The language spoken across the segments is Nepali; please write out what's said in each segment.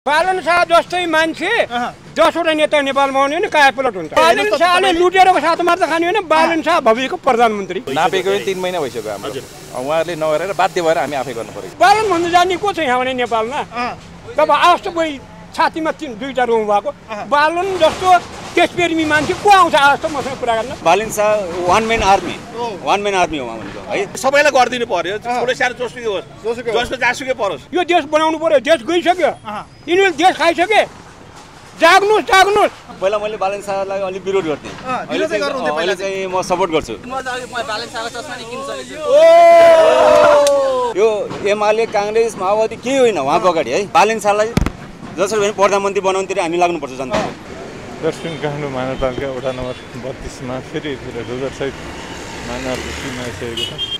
बालन शाह जस्तै मान्छे अहँ। दसवटा नेता नेपालमा आउने भने कायापलट हुन्छ। बालन शाहले लुटेरको साथ मात्र खाने भने बालन शाह भविष्यको प्रधानमन्त्री। नापेको पनि तिन महिना भइसक्यो हाम्रो। उहाँहरूले नगरेर बाध्य भएर हामी आफै गर्नु पऱ्यो। बालन भन्नु जाने को छ यहाँ भने नेपालमा? तब आवाज त कोही छातीमा तिन दुईवटा रुम भएको। बालन जस्तो त्यसपेरमी मान्छे को आउँछ? आवाज त मसँग कुरा गर्न। Balen Shah one man army one man army हो उहाँ भनेको। है? सबैलाई गरिदिनु पर्यो। ठुलो सानो जोसुकै होस्। जोसुकै। जसको परोस्। यो देश बनाउनु पर्यो। देश गइसक्यो। यिनीहरूले देश खाइसके। जाग्नुहोस् जाग्नुहोस्। पहिला मैले बालिन शाहलाई अलिक विरोध गर्थेँ। अहिले चाहिँ म सपोर्ट गर्छु। यो एमाले काङ्ग्रेस माओवादी केही होइन उहाँको अगाडि है? बालिन शाहलाई जसरी पनि प्रधानमन्त्री बनाउनुतिर हामी लाग्नुपर्छ जनताले दक्षिण काठमाडौँ महानगरपालिका वडा नम्बर बत्तिसमा फेरि डोजरसहित मानवहरूको टिम आइसकेको छ।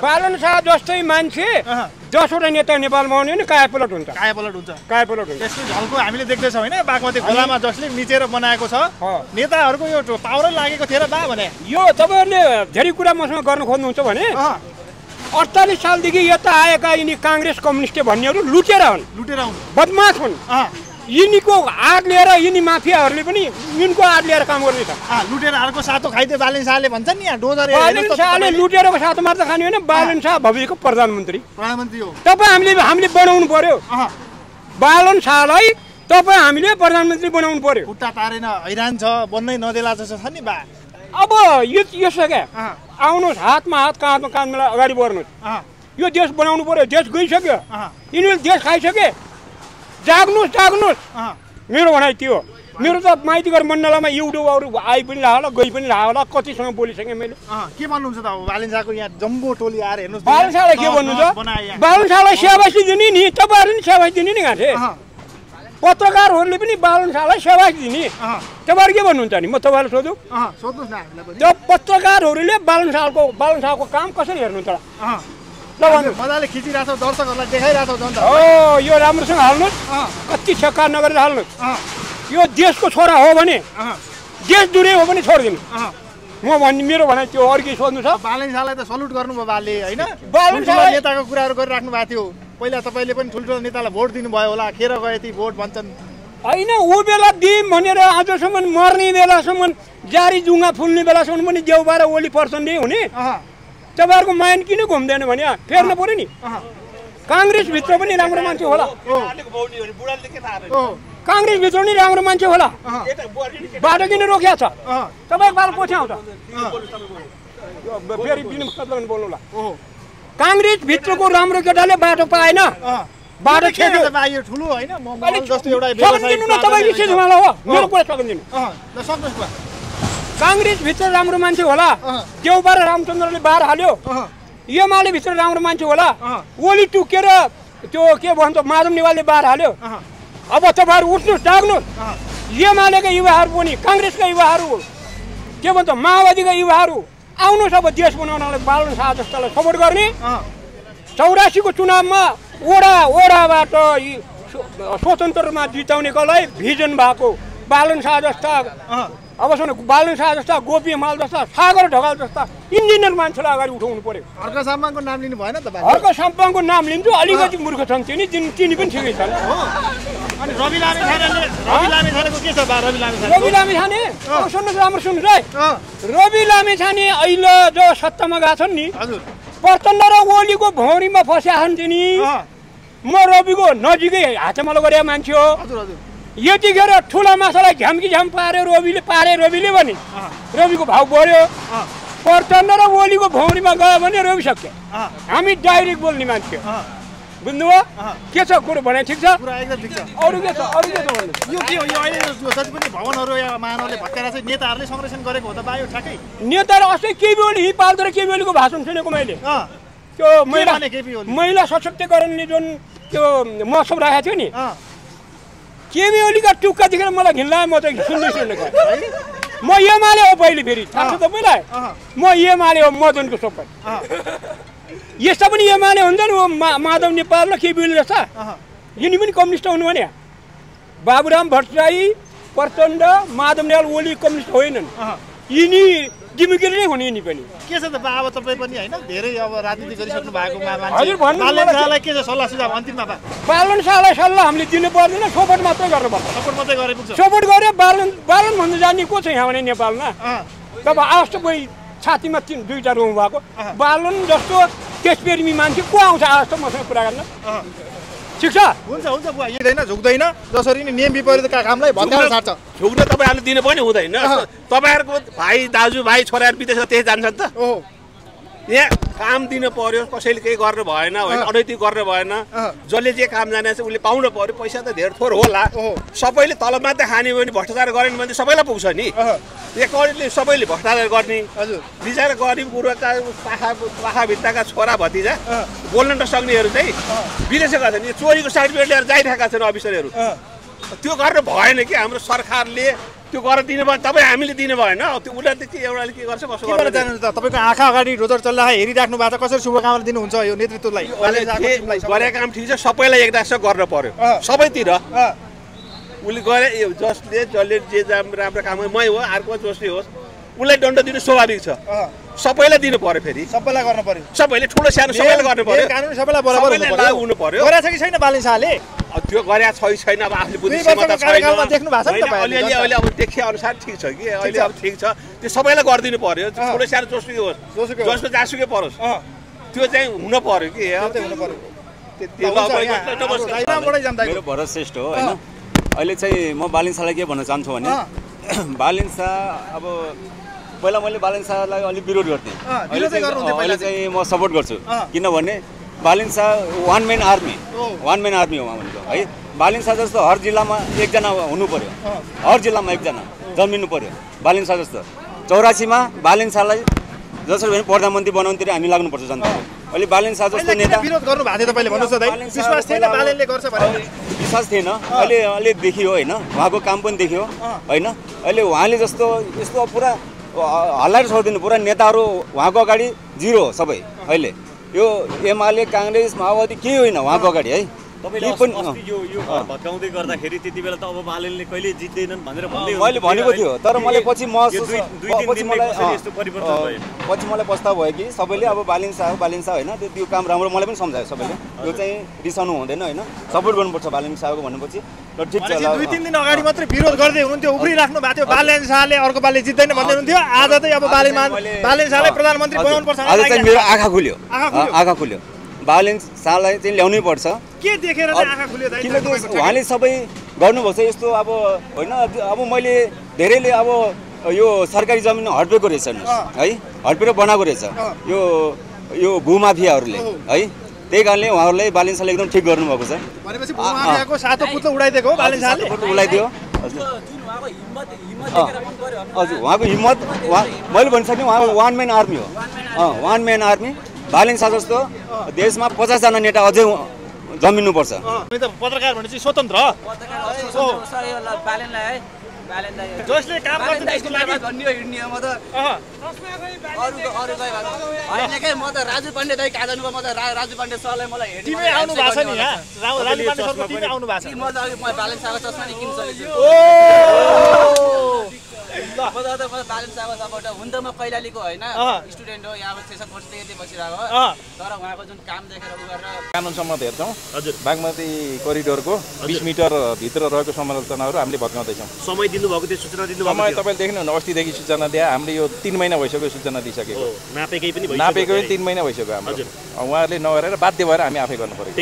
बालन शाह जस्तै मान्छे अहँ। दसवटा नेता नेपालमा आउने भने कायापलट हुन्छ। कायापलट हुन्छ। कायापलट हुन्छ। यसको झल्को हामीले देख्दैछौँ होइन बागमती खोलामा जसले निचेर बनाएको छ। नेताहरूको यो पावरै लागेको र बा भने। यो तपाईँहरूले धेरै कुरा मसँग गर्न खोज्नुहुन्छ भने अडचालिस सालदेखि यता आएका यिनी काङ्ग्रेस कम्युनिस्ट भन्नेहरू लुटेर हुन् लुटेर आउनु। बदमास हुन्। यिनीको आड लिएर यिनी माफियाहरूले पनि यिनको आड लिएर काम अँ, लुटेर अर्को सातो खाइदियो बालिन शाहले भन्छन् नि यहाँ डोजर बालन शाहले। लुटेरको साथ मात्र खाने भने बालन शाह भविष्यको प्रधानमन्त्री। प्रधानमन्त्री हो। तपाईँ हामीले हामीले बनाउनु पर्यो। बालन शाहलाई तपाईँ हामीले प्रधानमन्त्री बनाउनु पर्यो। खुट्टा तारेन हैरान छ बन्नै नदेला जस्तो छ नि बा। अब यो यसो क्या। आउनुहोस् हातमा हात काँधमा काँध मिलाएर अगाडि बढ्नुहोस्। यो देश बनाउनु पर्यो देश गइसक्यो। यिनीहरूले देश खाइसके। जाग्नुहोस् जाग्नुहोस्। मेरो भनाइ त्यो। मेरो त माइतीघर मण्डलमा युट्युबहरू आइ पनि रह होला गइ पनि रह होला कतिसँग बोलिसकेँ मैले? के भन्नुहुन्छ त अब? बालिन शाहको यहाँ जम्बो टोली आएर हेर्नुहोस् बालन शाहलाई के भन्नु छ बनाए यहाँ। बालन शाहलाई सेवासी दिने नि तपाईँहरूले नि सेवासी दिने नि घाँसे। पत्रकारहरूले पनि बालन शाहलाई सेवासी दिने। तपाईँहरू के भन्नुहुन्छ नि? म तपाईँलाई सोधौँ। सोध्नुहोस् न त्यो पत्रकारहरूले बालन शाहको बालन शाहको काम कसरी हेर्नुहुन्छ मजाले खिचिरहेछौ दर्शकहरूलाई देखाइरहेछौ जनता। हो यो राम्रोसँग हाल्नुहोस्। कति छक्का नगरेर हाल्नुहोस्। यो देशको छोरा हो भने देश दुरे हो भने छोडिदिनु। म भन्ने मेरो भनाइ त्यो अर्कै सोध्नु छ। बालन शाहलाई त सल्युट गर्नुभयो बाले होइन? बालन नेताको कुराहरू गरिराख्नु भएको थियो। पहिला तपाईँले पनि ठुल्ठुलो नेतालाई भोट दिनुभयो होला खेर गए ती भोट भन्छन्। होइन ऊ बेला दिउँ भनेर आजसम्म मर्ने बेलासम्म जारी जुङ्गा फुल्ने बेलासम्म पनि देउबार ओली पर्छन् नै हुने। तपाईँहरूको माइन्ड किन घुम्दैन भने फेर्न पऱ्यो नि। काङ्ग्रेसभित्र पनि राम्रो मान्छे होला। काङ्ग्रेसभित्र पनि राम्रो मान्छे होला। बाटो किन रोकिया छ? तपाईँको बाटो पछि आउँछ? फेरि बोल्नुला काङ्ग्रेसभित्रको राम्रो केटाले बाटो पाएन। बाटो ठुलो होइन काङ्ग्रेसभित्र राम्रो मान्छे होला। देउबार रामचन्द्रले बार हाल्यो। अँ, एमाले भित्र राम्रो मान्छे होला। ओली टुकेर त्यो के भन्छ माधव नेवालले बार हाल्यो। अब तपाईँहरू उठ्नुहोस् डाक्नुहोस् अँ, एमालेका युवाहरू पनि काङ्ग्रेसका युवाहरू के भन्छ माओवादीका युवाहरू आउनुहोस् अब देश बनाउनलाई बालन शाह जस्तालाई सपोर्ट गर्ने। चौरासीको चुनावमा ओडा ओडाबाट स्वतन्त्रमा जिताउनेकोलाई भिजन भएको बालन शाह जस्ता अब सुन बालन शाह जस्ता गोपी हिमाल जस्ता सागर ढकाल जस्ता इन्जिनियर मान्छेलाई अगाडि उठाउनु पर्यो। अर्को सामानको नाम लिनु भएन त बा अर्को सम्पाङको नाम लिन्छु अलिकति मूर्ख छन् तिनी तिनी पनि ठिकै छन्। अनि रवि लामी रवि लामी छानेको के छ रवि लामी रवि छाने? लामी छाने अब सुन्नुहोस् राम्रो सुन्नुहोस् है। रवि लामी छाने अहिले जो सत्तामा गएको छन् नि प्रचण्ड र ओलीको भौरीमा फस्या छन् तिनी म रविको नजिकै हातेमालो गरे मान्छे हो। हजुर हजुर। यतिखेर ठुला माछालाई झ्याम्की झ्याम पारे रविले पारे रविले भने। अँ, रविको भाउ बढ्यो। प्रचण्ड र ओलीको भौरीमा गयो भने रवि सक्यो। हामी डाइरेक्ट बोल्ने मान्छे बुझ्नुभयो। के छ कुरो भने ठिक छ? अरू के छ? अरू के छ यो के हो? यो अहिले जति पनि भवनहरू या महानहरूले भत्काएर चाहिँ नेताहरूले संरक्षण गरेको हो त बा यो ठ्याक्कै नेताहरू अस्ति केबी ओली हिपाल र केबी ओलीको भाषण सुनेको मैले। त्यो महिला? महिला सशक्तिकरणले जुन त्यो महोत्सव राखेको थियो नि केबी ओलीका टुक्का देखेर मलाई घिन लाग्यो म त सुन्दै सुनेको म एमाले हो पहिले फेरि थाहा छ तपाईँलाई? म एमाले हो मदनको सबै। यस्ता पनि एमाले हुन्छ नि ऊ मा माधव नेपाल र केबी ओली जस्ता। यिनी पनि कम्युनिस्ट हुनु भने। बाबुराम भट्टराई प्रचण्ड माधव नेपाल ओली कम्युनिस्ट होइनन्। यिनी जिम्मेगिरी नै हुने नि पनि? के छ त बा अब तपाईँ पनि होइन धेरै अब राजनीति गरिसक्नु भएको मा- हजुर, भन्नु मान्छे मलाई- शाहलाई के छ सल्लाह सुझाव अन्तिममा बा। बालन शाहलाई सल्लाह हामीले दिनु पर्दैन सपोर्ट मात्रै गर्नुपर्छ सपोर्ट मात्रै गरे पुग्छ सपोर्ट गऱ्यो बालन बालन भन्नु जाने को छ यहाँ भने नेपालमा? अँ, तब आवाज त कोही छातीमा तिन दुईवटा रुम भएको। बालन जस्तो त्यसप्रेमी मान्छे को आउँछ आवाज त मसँग कुरा गर्न। ठिक छ? हुन्छ हुन्छ बुवा हिँड्दैन झुक्दैन जसरी नि नियम विपरीतका कामलाई भत्काएर छाड्छ झुक्न तपाईँहरूले दिनु पनि हुँदैन। तपाईँहरूको भाइ दाजु भाइ छोराहरू विदेशमा त्यही जान्छन् त। ओहो। यहाँ काम दिनु पर्यो कसैले केही गर्नु भएन होइन। अनैतिक गर्नु भएन। जसले जे काम जाने छ उसले पाउनु पर्यो पैसा त धेरै थोर होला। सबैले तलब मात्रै खाने भने भ्रष्टाचार गरेन भने सबैलाई पुग्छ नि। अँ, एक करोडले सबैले भ्रष्टाचार गर्ने। हजुर। बिचरा गरिब गुरुवाका पाखा पाखाभित्ताका छोरा भतिजा। बोल्न नसक्नेहरू चाहिँ विदेशै गर्छ नि चोरीको सर्टिफिकेट लिएर जाइरहेका छन् अफिसरहरू। त्यो गर्नु भएन कि हाम्रो सरकारले त्यो गरेर दिनु भयो तपाईँ हामीले दिनु भएन त्यो उसलाई त के एउटाले के गर्छ कसो गर्छ चाहनुहुन्छ त? तपाईँको आँखा अगाडि रोजर चलिरहेको हेरिराख्नु भएको छ कसरी शुभकामना दिनुहुन्छ यो नेतृत्वलाई? गरेका काम ठिक छ सबैलाई एकदास गर्न पर्यो। सबैतिर। उसले गरे जसले जसले जे जाम- राम्रो काम मै हो अर्को जसले होस् उसलाई दण्ड दिनु स्वाभाविक छ। सबैलाई दिनु पर्यो फेरि। सबैलाई गर्नु पर्यो। सबैले ठुलो सानो सबैले गर्नु पर्यो। कानुन सबैलाई बराबर हुनु पर्यो। गरेको छ कि छैन बालेन शाहले? त्यो गरे छै छैन अब आफूले बुझ्ने क्षमता छैन। अलिअलि। अहिले अब देखे अनुसार ठिक छ कि? अहिले। अब ठिक छ। त्यो सबैलाई गरिदिनु पर्यो। ठुलो सानो जोसुकै होस्। जोसुकै। जसको परोस्। त्यो चाहिँ हुन पर्यो कि। मेरो भरत श्रेष्ठ हो होइन? अहिले चाहिँ म बालिन शाहलाई के भन्न चाहन्छु भने बालिन शाह अब पहिला मैले बालिन शाहलाई अलिक विरोध गर्थेँ। अहिले चाहिँ म सपोर्ट गर्छु। किनभने Balen Shah one man army. One man army हो उहाँ भनेको है? बालिन शाह जस्तो हर जिल्लामा एकजना हुनु पर्यो। अँ। हर जिल्लामा एकजना जन्मिनु पर्यो बालिन शाह जस्तो। चौरासीमा बालिन शाहलाई जसरी भने प्रधानमन्त्री बनाउनुतिर हामी लाग्नुपर्छ जनताले अहिले बालिन शाह जस्तो नेता विश्वास थिएन अहिले अहिले देखियो होइन? उहाँको काम पनि देखियो होइन? अहिले उहाँले जस्तो यस्तो पुरा हल्लाएर छोडिदिनु पुरा नेताहरू उहाँको अगाडि जिरो हो सबै अहिले। यो एमाले काङ्ग्रेस माओवादी केही होइन उहाँको अगाडि है? भत्काउँदै गर्दाखेरि त्यति बेला त अब बालनले कहिले जित्दैनन् भनेर भन्दै मैले भनेको है? थियो। तर मैले पछि तिन पछि मलाई कसरी अँ, यस्तो परिवर्तन अँ, भयो? पछि मलाई पस्ताव भयो कि सबैले अब बालिन शाह बालिन शाह होइन त्यो त्यो काम राम्रो मलाई पनि सम्झायो सबैले। यो चाहिँ रिसाउनु हुँदैन होइन। सपोर्ट गर्नुपर्छ बालिन शाहको भनेपछि। ल ठिक छ दुई तिन दिन अगाडि मात्रै विरोध गर्दै हुनुहुन्थ्यो उफ्रिराख्नु भएको थियो। बालेन शाहले अर्को पालि जित्दैन भन्दै हुनुहुन्थ्यो। आज चाहिँ अब बालेन बालेन शाहले प्रधानमन्त्री हजुर। बनाउनु पर्छ आज चाहिँ मेरो आँखा खुल्यो? आँखा खुल्यो। बालिन शाहलाई चाहिँ ल्याउनै पर्छ। के देखेर किनकि उहाँले सबै गर्नुभएको छ यस्तो अब होइन अब मैले धेरैले अब यो सरकारी जमिन हडपेको रहेछ है? हडपेर बनाएको रहेछ यो यो भूमाफियाहरूले है? त्यही कारणले उहाँहरूलाई शाहले एकदम ठिक गर्नुभएको छ। उसलाइदियो हजुर। जुन उहाँको हिम्मत उहाँ मैले भनिसकेँ उहाँको वान म्यान आर्मी हो। One man army Balen Shah जस्तो देशमा पचासजना नेता अझै त पत्रकार भनेपछि स्वतन्त्र। बालेनलाई है बालेनलाई जसले काम गर्छ बालेनलाई त्यसको लागि भन्ने हो हिँड्ने हो म त। अँ, अरूको अरू गए होइन के म त राजु पाण्डे दाइ कहाँ जानुभयो? म त रा- राजु पाण्डे सरलाई मलाई हेर्ने तिमी मलाई आउनु भएको छ नि हेर्ने यहाँ रा- राजु पाण्डे सरको तिमी आउनु भएको छ। कि म त अघि म बालेन शाहको चस्मा नि किन्न सकेको छु। ओ! म त म बालेन सपोर्ट हुन त म कैलालीको होइन। स्टुडेन्ट हो यहाँ छैसठ वर्षदेखि यति बसिरहेको हो अँ। तर उहाँको जुन काम देखेर उ गरेर कानुनसम्म हेर्छौँ। हजुर। बागमती कोरिडोरको बिस मिटर भित्र रहेको संरचनाहरू हामीले भत्काउँदैछौँ। समय दिनुभएको थियो सूचना दिनुभएको समय तपाईँले देख्नु अस्तिदेखि सूचना दिए हामीले यो तिन महिना भइसक्यो सूचना दिइसकेको। हो, नापेकै पनि नापेको पनि है। तिन महिना भइसक्यो हाम्रो। अब उहाँहरूले नगरेर बाध्य भएर हामी आफै गर्नु पऱ्यो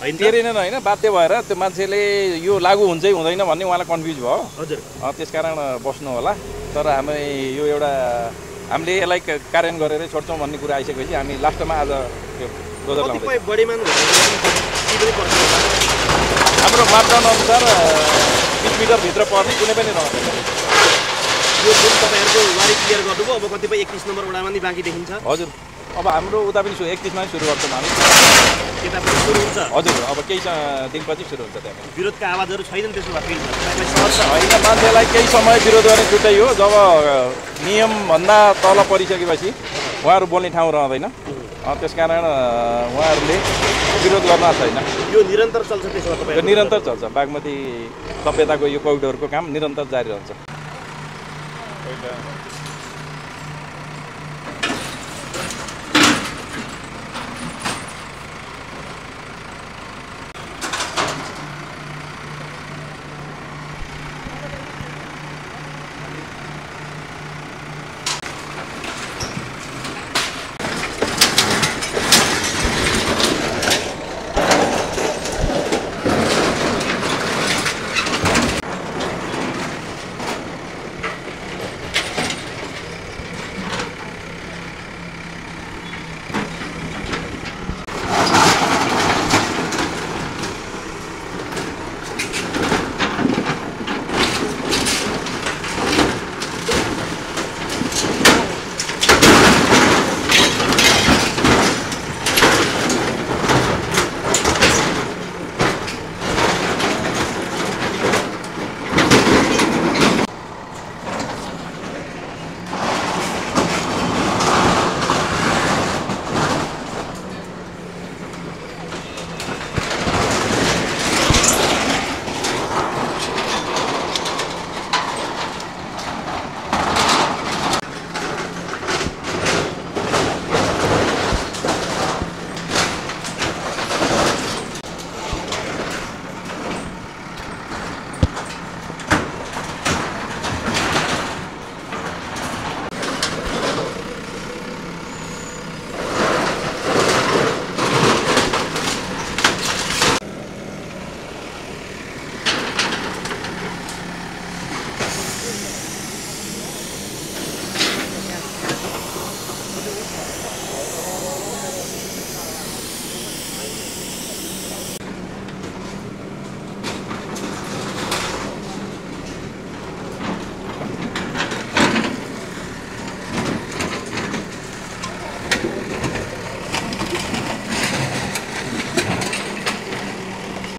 होइन? तेरेन होइन बाध्य भएर त्यो मान्छेले यो लागु हुन्छ हुँदैन भन्ने उहाँलाई कन्फ्युज भयो। हजुर। अँ, त्यसकारण बस्नु होला। तर हामी यो एउटा हामीले यसलाई कार्यान्वयन गरेरै छोड्छौँ भन्ने कुरा आइसकेपछि हामी लास्टमा आज त्यो। हाम्रो मापदण्ड अनुसार बिस मिटरभित्र पर्ने कुनै पनि यो जुन तपाईँहरूको वारी क्लियर गर्नुभयो अब कतिपय एकतिस नम्बर वडामा नि बाँकी देखिन्छ। हजुर। अब हाम्रो उता पनि एकतिसमा सुरु गर्छौँ हामी। त्यता पनि सुरु हुन्छ। हजुर अब केही दिनपछि सुरु हुन्छ त्यहाँ। विरोधका आवाजहरू छैनन् त्यसो भए होइन मान्छेलाई केही समय विरोध गर्ने छुट्टै हो। जब नियमभन्दा तल परिसकेपछि उहाँहरू बोल्ने ठाउँ रहँदैन। अँ, त्यसकारण अँ, उहाँहरूले विरोध गर्न छैन। यो निरन्तर चल्छ त्यसो भए यो तपाईँ निरन्तर चल्छ। बागमती सभ्यताको यो कोरिडोरको काम निरन्तर जारी रहन्छ।